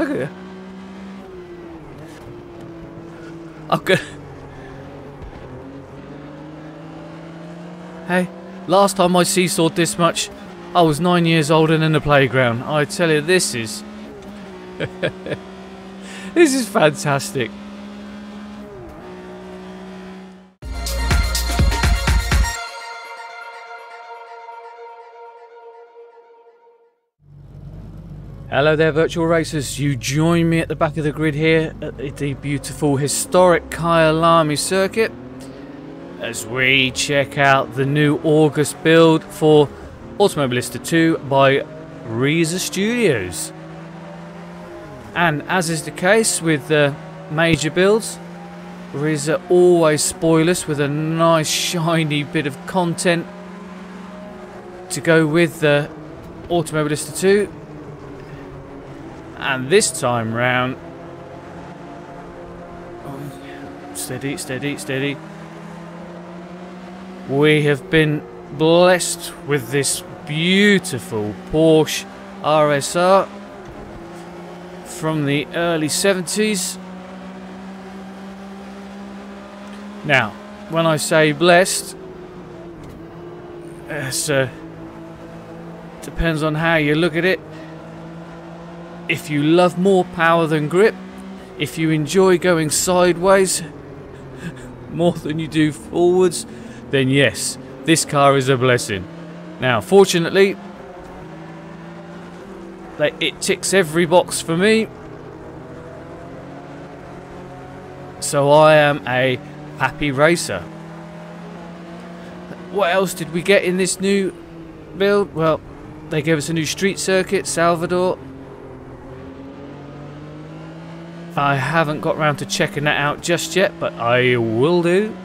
Okay. Okay. Hey, last time I seesawed this much, I was nine years old and in the playground. I tell you, this is. this is fantastic. Hello there, virtual racers. You join me at the back of the grid here at the beautiful historic Kyalami circuit as we check out the new August build for Automobilista 2 by Reiza Studios. And as is the case with the major builds, Reiza always spoil us with a nice shiny bit of content to go with the Automobilista 2 and this time round... Steady, steady, steady. We have been blessed with this beautiful Porsche RSR from the early 70s. Now, when I say blessed, it uh, depends on how you look at it if you love more power than grip, if you enjoy going sideways more than you do forwards, then yes, this car is a blessing. Now, fortunately, it ticks every box for me. So I am a happy racer. What else did we get in this new build? Well, they gave us a new street circuit, Salvador. I haven't got round to checking that out just yet, but I will do.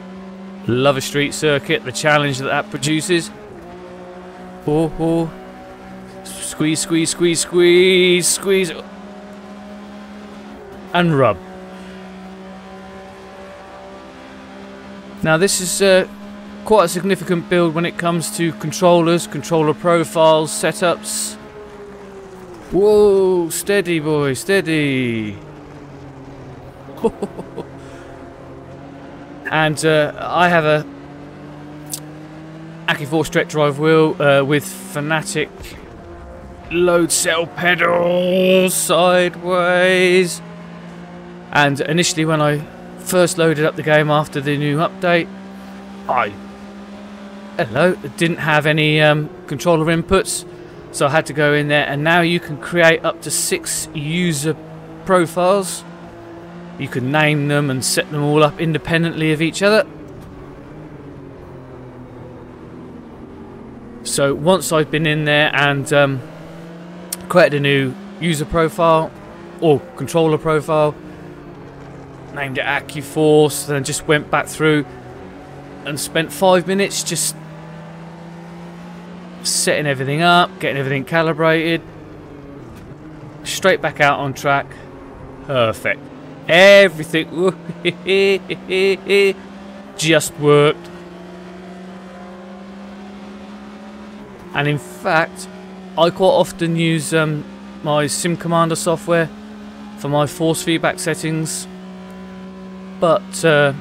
Love a street circuit, the challenge that that produces. Oh, oh. Squeeze, squeeze, squeeze, squeeze, squeeze. And rub. Now this is uh, quite a significant build when it comes to controllers, controller profiles, setups. Whoa, steady boy, steady. and uh, I have a Accu Force Direct Drive wheel uh, with Fanatec load cell pedals sideways. And initially, when I first loaded up the game after the new update, I hello didn't have any um, controller inputs, so I had to go in there. And now you can create up to six user profiles you can name them and set them all up independently of each other. So once I've been in there and um, created a new user profile or controller profile, named it AccuForce, then just went back through and spent five minutes just setting everything up, getting everything calibrated, straight back out on track. Perfect. Everything just worked. And in fact, I quite often use um, my Sim Commander software for my force feedback settings. But uh,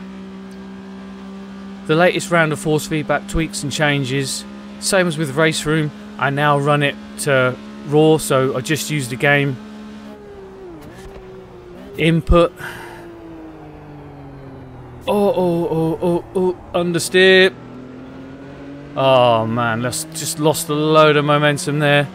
the latest round of force feedback tweaks and changes, same as with Race Room, I now run it to raw, so I just use the game Input. Oh, oh, oh, oh, oh, understeer. Oh man, let's just lost a load of momentum there.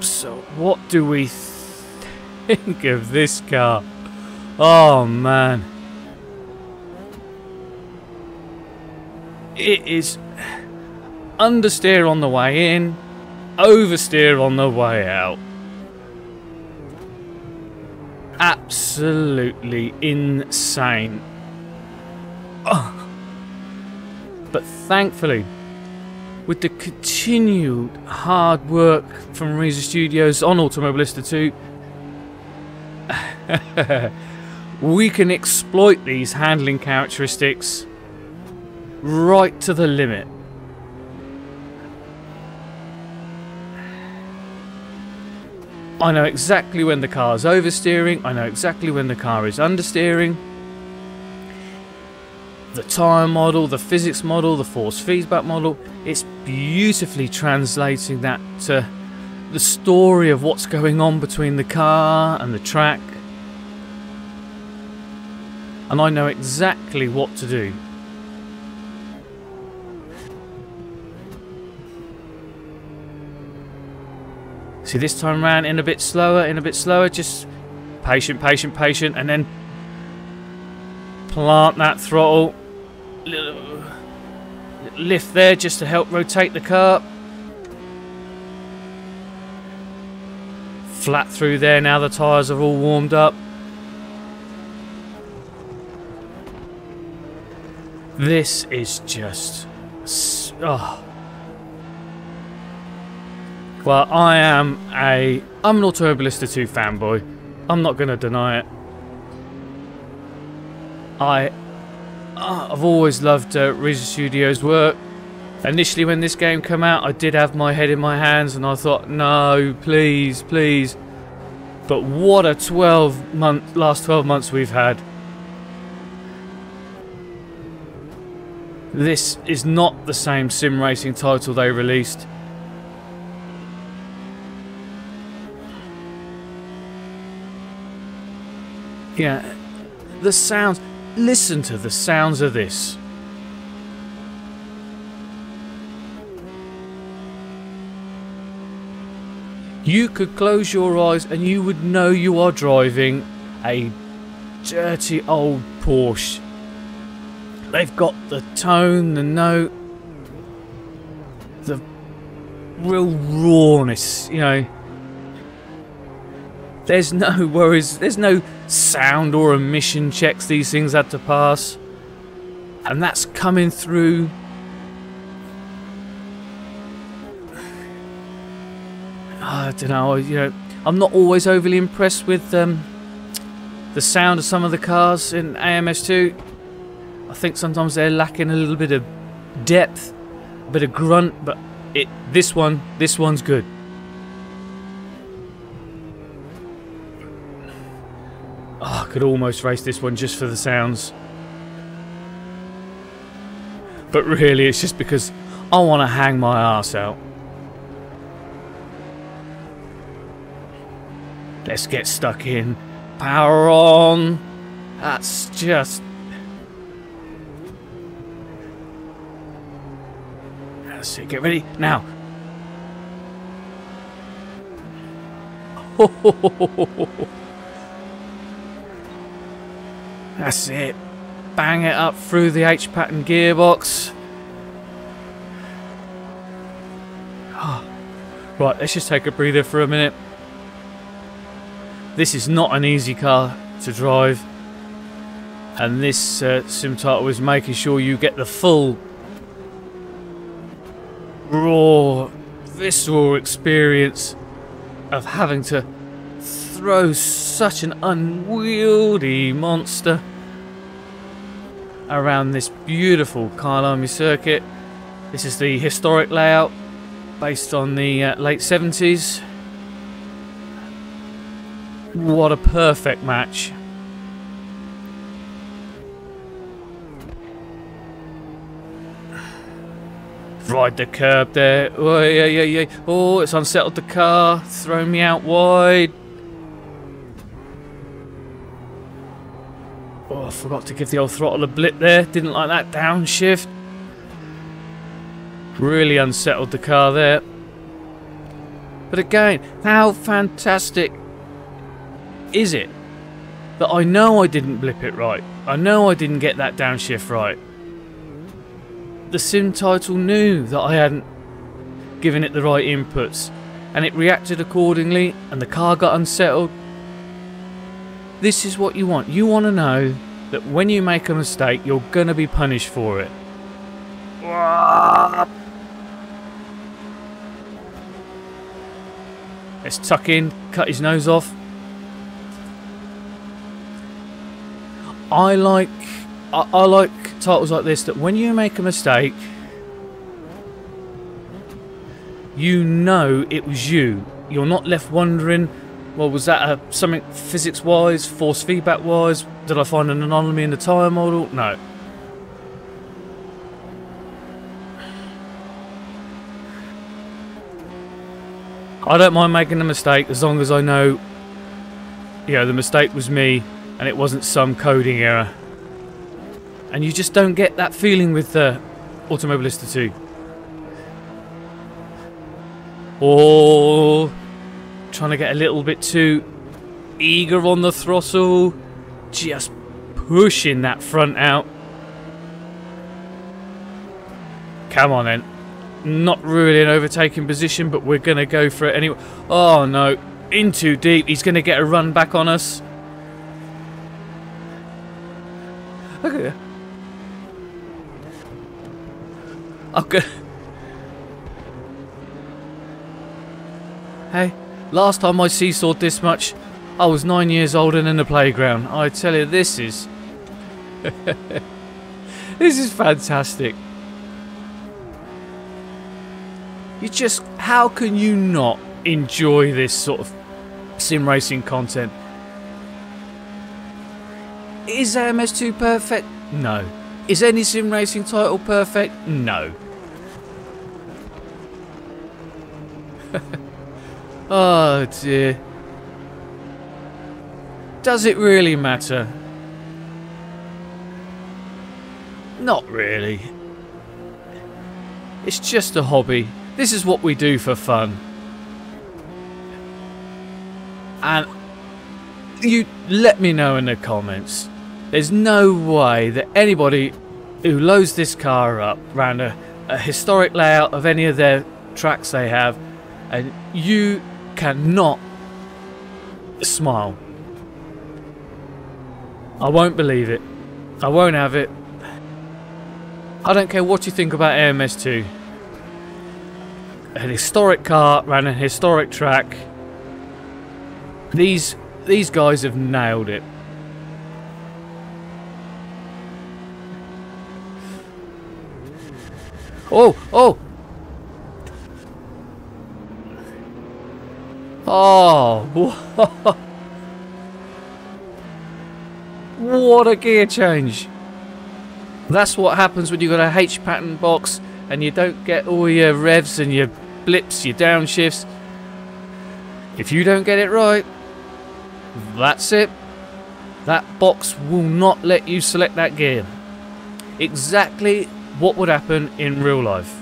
So what do we think of this car? Oh man. It is understeer on the way in, oversteer on the way out. Absolutely insane. Oh. But thankfully, with the continued hard work from Reiza Studios on Automobilista 2, we can exploit these handling characteristics right to the limit. I know exactly when the car is oversteering. I know exactly when the car is understeering. The tyre model, the physics model, the force feedback model. It's beautifully translating that to the story of what's going on between the car and the track. And I know exactly what to do. See, this time around, in a bit slower, in a bit slower, just patient, patient, patient, and then plant that throttle. Little lift there just to help rotate the car. Flat through there now the tyres are all warmed up. This is just... Oh. Well, I am a... I'm an Automobilista 2 fanboy. I'm not going to deny it. I... Uh, I've always loved uh, Studios' work. Initially when this game came out, I did have my head in my hands and I thought, no, please, please. But what a 12 month, last 12 months we've had. This is not the same sim racing title they released. Yeah, the sounds. Listen to the sounds of this. You could close your eyes and you would know you are driving a dirty old Porsche. They've got the tone, the note, the real rawness, you know. There's no worries, there's no sound or emission checks these things had to pass. And that's coming through. I don't know, you know, I'm not always overly impressed with um, the sound of some of the cars in AMS2. I think sometimes they're lacking a little bit of depth, a bit of grunt, but it this one, this one's good. Could almost race this one just for the sounds. But really, it's just because I want to hang my ass out. Let's get stuck in. Power on. That's just... That's it. Get ready. Now. That's it. Bang it up through the H-pattern gearbox. Right, let's just take a breather for a minute. This is not an easy car to drive. And this uh, sim title is making sure you get the full raw, visceral experience of having to throw such an unwieldy monster around this beautiful Kyalami circuit. This is the historic layout based on the uh, late 70s. What a perfect match. Ride the curb there. Oh, yeah, yeah, yeah. Oh, it's unsettled the car. Thrown me out wide. I forgot to give the old throttle a blip there. Didn't like that downshift. Really unsettled the car there. But again, how fantastic is it that I know I didn't blip it right. I know I didn't get that downshift right. The sim title knew that I hadn't given it the right inputs and it reacted accordingly and the car got unsettled this is what you want. You want to know that when you make a mistake, you're to be punished for it. Let's tuck in, cut his nose off. I like I, I like titles like this that when you make a mistake, you know it was you. You're not left wondering Well, was that a, something physics-wise, force feedback-wise? Did I find an anomaly in the tyre model? No. I don't mind making a mistake as long as I know, you know, the mistake was me and it wasn't some coding error. And you just don't get that feeling with uh, Automobilista 2. Oh, trying to get a little bit too eager on the throttle. Just pushing that front out. Come on then. Not really an overtaking position, but we're going to go for it anyway. Oh no, in too deep. He's going to get a run back on us. Look at that. Okay. Hey, last time I seesawed this much, I was nine years old and in the playground. I tell you, this is... this is fantastic. You just... How can you not enjoy this sort of sim racing content? Is AMS2 perfect? No. Is any sim racing title perfect? No. oh dear. Does it really matter? Not really. It's just a hobby. This is what we do for fun. And you let me know in the comments. There's no way that anybody who loads this car up around a, a historic layout of any of their tracks they have and you cannot smile. I won't believe it. I won't have it. I don't care what you think about AMS2 an historic car ran a historic track. These these guys have nailed it. Oh, oh. Oh, what a gear change. That's what happens when you've got a H pattern box and you don't get all your revs and your blips, your downshifts. If you don't get it right, that's it. That box will not let you select that gear. Exactly what would happen in real life.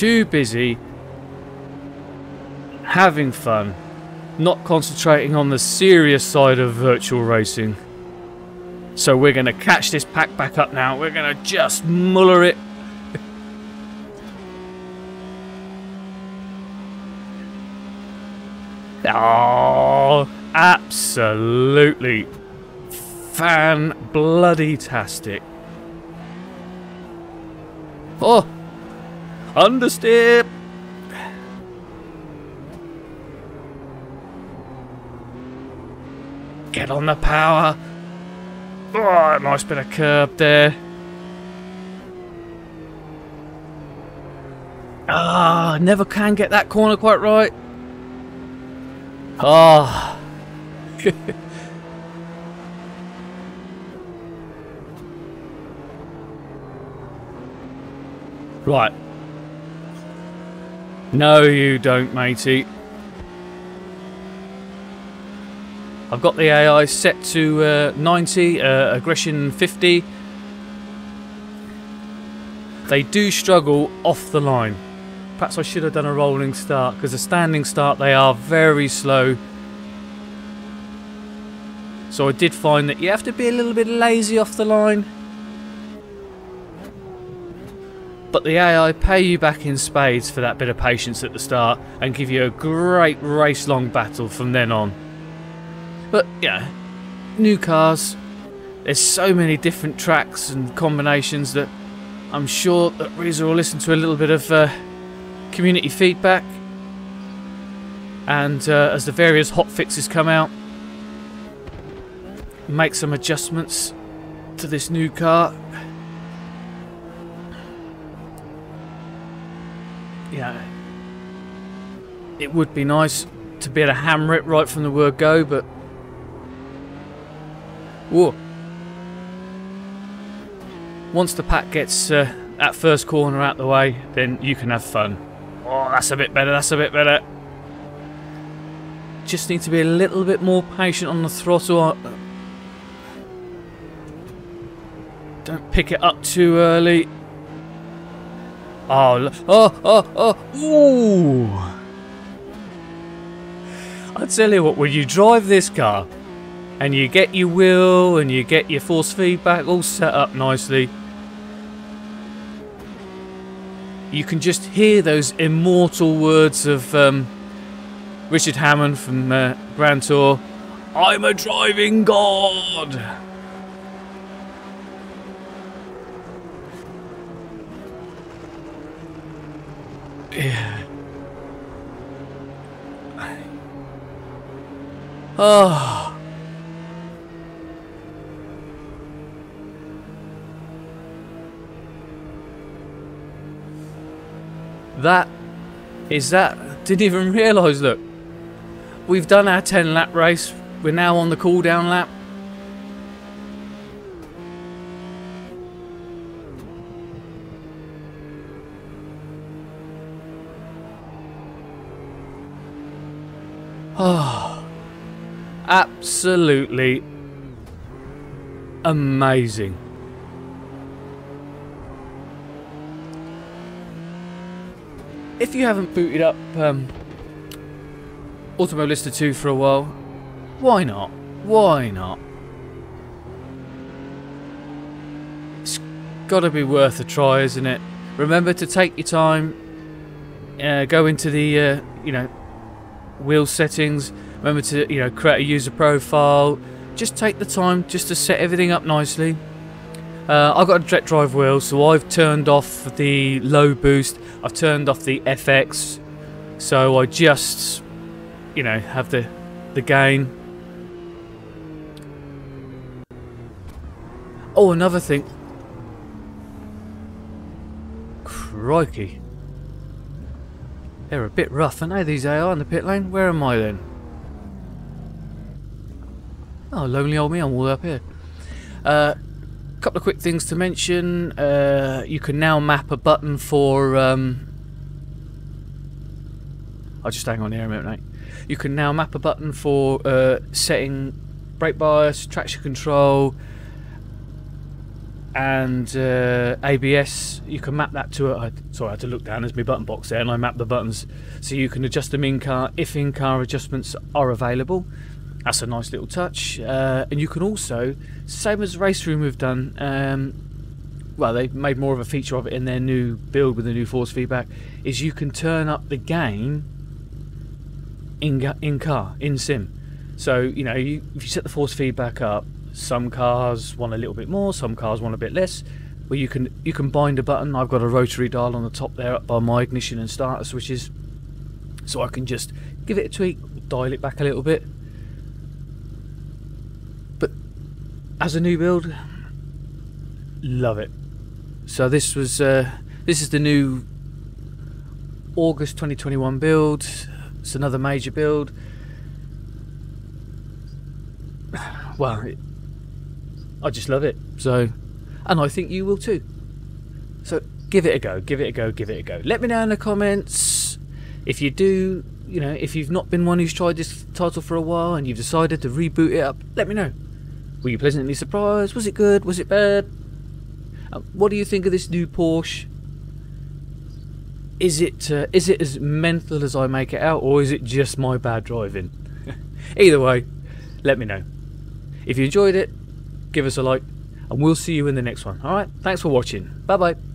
Too busy having fun, not concentrating on the serious side of virtual racing. So we're going to catch this pack back up now. We're going to just muller it. oh, absolutely fan bloody tastic. Oh, understeer. Get on the power. Oh, nice bit of curb there. Ah, never can get that corner quite right. Ah. Oh. right. No, you don't, matey. I've got the AI set to uh, 90, uh, aggression 50. They do struggle off the line. Perhaps I should have done a rolling start because a standing start they are very slow. So I did find that you have to be a little bit lazy off the line. But the AI pay you back in spades for that bit of patience at the start and give you a great race long battle from then on. But yeah, new cars. There's so many different tracks and combinations that I'm sure that Reiza will listen to a little bit of uh, community feedback. And uh, as the various hot fixes come out, make some adjustments to this new car. yeah, it would be nice to be able to hammer it right from the word go, but whoa. Once the pack gets uh, that first corner out the way, then you can have fun. Oh, that's a bit better. That's a bit better. Just need to be a little bit more patient on the throttle. Don't pick it up too early. Oh, oh, oh, oh, ooh. I tell you what, when you drive this car and you get your wheel and you get your force feedback all set up nicely, you can just hear those immortal words of um, Richard Hammond from uh, Grand Tour I'm a driving god! Yeah. Oh. That is that. Didn't even realise, look. We've done our 10 lap race. We're now on the cool down lap. Absolutely amazing. If you haven't booted up um, Automobilista 2 for a while, why not? Why not? It's got to be worth a try, isn't it? Remember to take your time, uh, go into the, uh, you know, wheel settings. Remember to, you know, create a user profile. Just take the time just to set everything up nicely. Uh, I've got a direct drive wheel, so I've turned off the low boost. I've turned off the FX, so I just, you know, have the the gain. Oh, another thing. Crikey. They're a bit rough, aren't they, these AR in the pit lane? Where am I then? Oh, lonely old me, I'm all up here. A uh, couple of quick things to mention. Uh, you can now map a button for... Um, I'll just hang on here a minute, mate. You can now map a button for uh, setting brake bias, traction control, and uh, ABS, you can map that to a. Sorry, I had to look down. There's my button box there, and I map the buttons so you can adjust them in car if in car adjustments are available. That's a nice little touch, uh, and you can also, same as Race Room we've done. Um, well, they made more of a feature of it in their new build with the new force feedback. Is you can turn up the gain in in car in sim. So you know, you, if you set the force feedback up, some cars want a little bit more, some cars want a bit less. Well, you can you can bind a button. I've got a rotary dial on the top there up by my ignition and starter switches, so I can just give it a tweak, dial it back a little bit. But as a new build, love it. So this was uh, this is the new August 2021 build. It's another major build. Well, it, I just love it. So, and I think you will too. So give it a go, give it a go, give it a go. Let me know in the comments if you do, you know, if you've not been one who's tried this title for a while and you've decided to reboot it up, let me know. Were you pleasantly surprised? Was it good? Was it bad? Uh, what do you think of this new Porsche? Is it uh, is it as mental as I make it out, or is it just my bad driving? Either way, let me know. If you enjoyed it, give us a like, and we'll see you in the next one. Alright, thanks for watching. Bye bye.